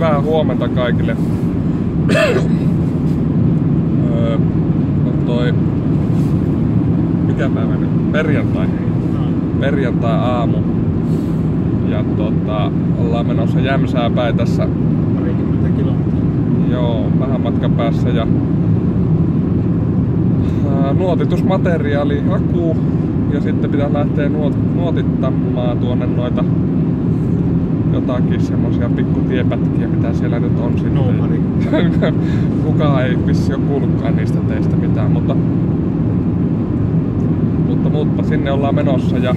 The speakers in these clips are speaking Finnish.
Hyvää huomenta kaikille. öö, on toi... Mikä päivä nyt? Perjantai. Perjantai aamu. Ja tota, ollaan menossa Jämsää päin tässä. Parikymmentä kilometriä. Joo, vähän matkan päässä ja ää, nuotitusmateriaali, aku ja sitten pitää lähteä nuot, nuotittamaan tuonne noita jotakin semmosia pikkutiepätkiä, mitä siellä nyt on sitten. Nobody. Kukaan ei vissi ole kuullutkaan niistä teistä mitään, mutta, mutta, mutta sinne ollaan menossa ja,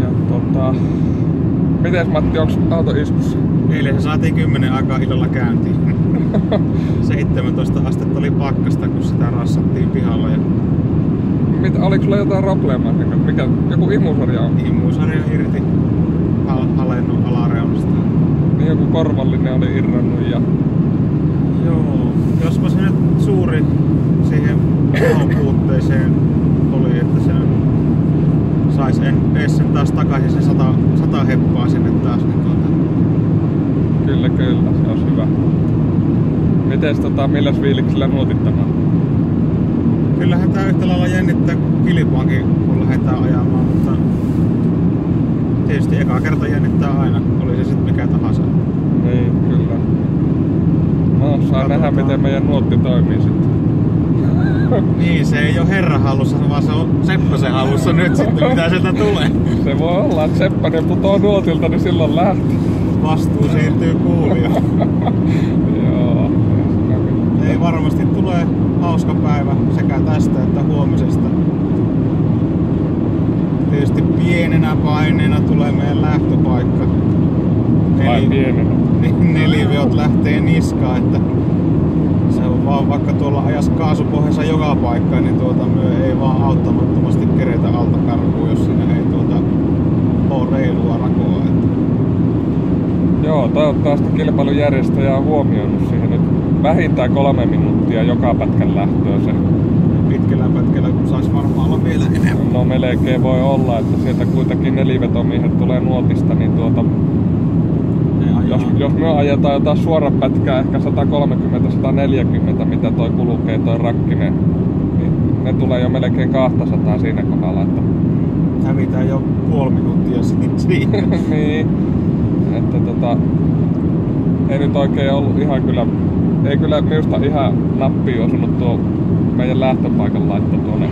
ja tota, Mites Matti, onks auto iskussa? Eilen saatiin 10 aikaa illalla käyntiin. 17 astetta oli pakkasta, kun sitä rassattiin pihalla. Ja Mitä, oliko sulla jotain probleemaa? Mikä, joku imusarja on? immuusarja irti al- alennut alareunasta. Niin joku korvallinen oli irrannut ja... Joo, jospa se nyt suuri siihen puutteeseen oli, että se nyt sais en ees sen taas takaisin se sata, sata heppaa sinne taas. Niin tuota, Kyllä, kyllä, se olisi hyvä. Mites tota, milläs fiiliksellä nuotittamaan? kyllähän tää yhtä lailla jännittää kilpaankin, kun lähdetään ajamaan, mutta tietysti eka kerta jännittää aina, oli se sitten mikä tahansa. Niin, kyllä. No, saa Katsotaan. nähdä miten meidän nuotti toimii sitten. Niin, se ei ole herran hallussa, vaan se on Seppäsen hallussa nyt sitten, mitä sieltä tulee. Se voi olla, että Seppänen putoo nuotilta, niin silloin lähtee. Vastuu siirtyy kuulijoon. Joo. Ei varmasti tulee hauska päivä sekä tästä että huomisesta. Tietysti pienenä paineena tulee meidän lähtöpaikka. Vai pienenä. Niin neliviot lähtee niskaan, että se on vaan vaikka tuolla ajas kaasupohjassa joka paikkaan, niin tuota myö ei vaan auttamattomasti keretä alta karkuun, jos siinä ei tuota ole reilua rakoa. Että Joo, toivottavasti kilpailujärjestäjä on huomioinut siihen nyt vähintään kolme minuuttia joka pätkän lähtöön se. pitkällä pätkällä saisi varmaan olla vielä enemmän. No melkein voi olla, että sieltä kuitenkin nelivetomiehet tulee nuotista, niin tuota, jos, jos me ajetaan jotain suoran pätkää, ehkä 130-140, mitä toi kulkee toi rakkinen, niin ne tulee jo melkein 200 siinä kohdalla. Että, hävitään jo puoli minuuttia si- siinä. niin, että tota, ei nyt oikein ollut ihan kyllä, ei kyllä minusta ihan nappi osunut tuo meidän lähtöpaikan laitto tuonne.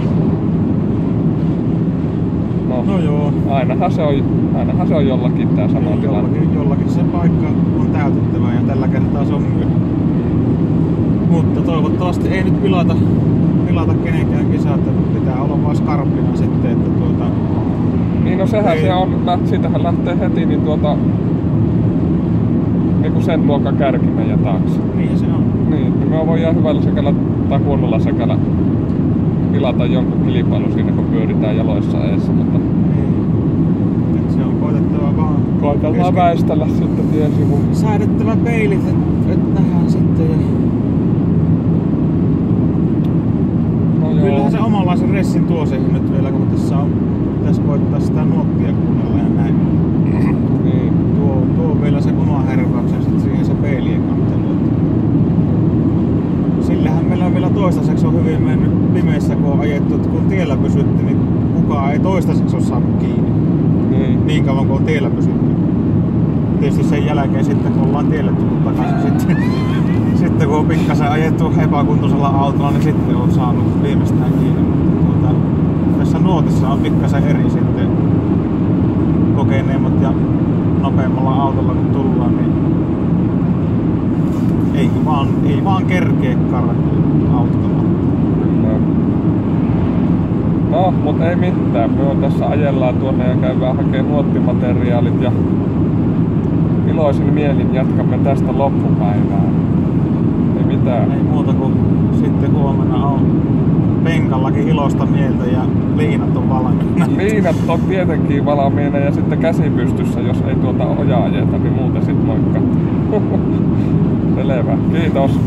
No, joo, ainahan se on, ainahan se on jollakin tää sama tilanne. jollakin, jollakin se paikka on täytettävä ja tällä kertaa se on myös. Mutta toivottavasti ei nyt pilata, pilata kenenkään kisaa, että pitää olla vaan skarppina sitten, että tuota, Niin no sehän Ei. se on, siitähän lähtee heti niin tuota, niinku sen luokan kärki meidän taakse. niin se on. Niin, niin me voidaan hyvällä sekällä tai huonolla sekällä pilata jonkun kilpailun siinä, kun pyöritään jaloissa eessä, mutta Niin. Et se on koitettava vaan koitellaan Keski- väistellä sitten tiesivu. säädettävä peilit, että et nähdään sitten. Ja No joo. Kyllähän se omanlaisen ressin tuo siihen nyt vielä, kun tässä on, pitäisi koittaa sitä nuottia kuunnella ja näin. Niin. Tuo, tuo vielä se oma hervauksen sit siihen se peilien kantelu. Sillähän meillä vielä toistaiseksi on hyvin mennyt pimeissä, kun on ajettu, että kun tiellä pysytti, niin kukaan ei toistaiseksi ole saanut kiinni. Niin. Niin kauan kuin on tiellä pysytty. Tietysti sen jälkeen sitten, kun ollaan tielle tullut takaisin, sitten, sitten kun on pikkasen ajettu epäkuntoisella autolla, niin sitten on saanut viimeistään kiinni. Mutta tuota, tässä nuotissa on pikkasen eri sitten kokeneemmat ja nopeammalla autolla kun tullaan, niin ei vaan, ei vaan kerkee karkuun autolla. No, mutta ei mitään. Me on tässä ajellaan tuonne ja käydään hakemaan nuottimateriaalit ja iloisin mielin jatkamme tästä loppupäivää. Ei mitään. Ei muuta kuin sitten huomenna on penkallakin ilosta mieltä ja liinat on valmiina. Liinat on tietenkin valmiina ja sitten käsi pystyssä, jos ei tuota ojaa ajeta, niin muuten sit moikka. Selvä. Kiitos.